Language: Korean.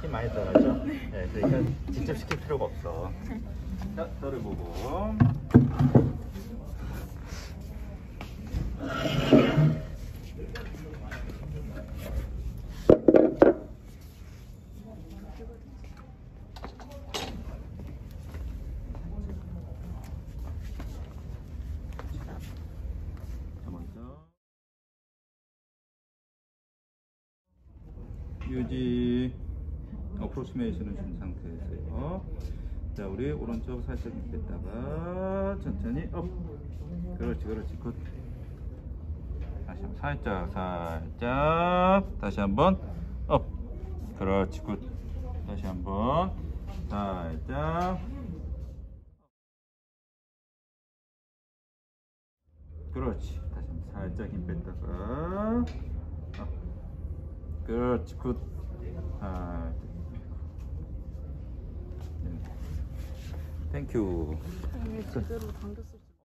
힘 많이 들어가죠? 네. 그러니까 직접 시킬 필요가 없어. 자, 너를 보고. 유지 approximation을 준 상태에서요. 자, 우리 오른쪽 살짝 뺐다가 천천히 up. 그렇지, 그렇지, good. 다시 한번 살짝, 살짝. 다시 한번 up. 그렇지, good. 다시 한번 살짝. 그렇지. 다시 한번 살짝 힘 뺐다가 up. 굿. 아, 네. 땡큐 제대로 당겼을